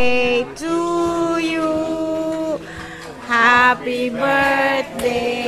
to you. Happy birthday